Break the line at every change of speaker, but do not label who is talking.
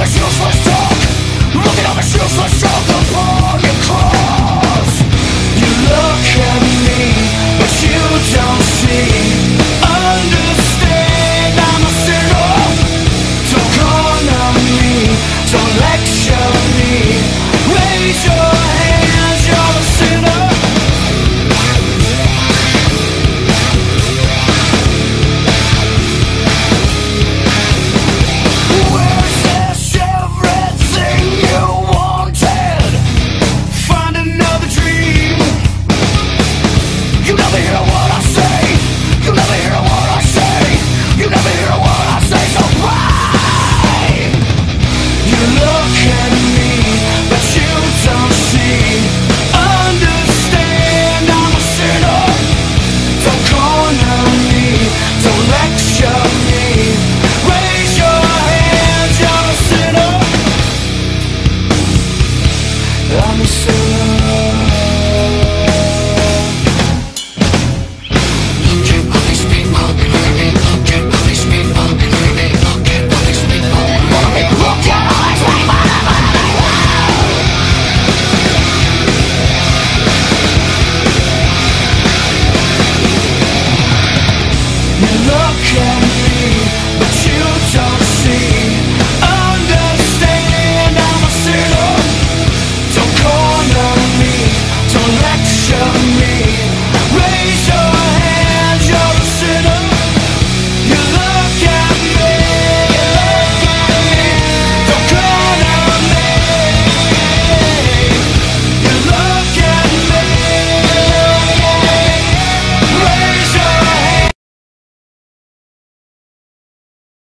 of his useless talk Looking of his useless talk summer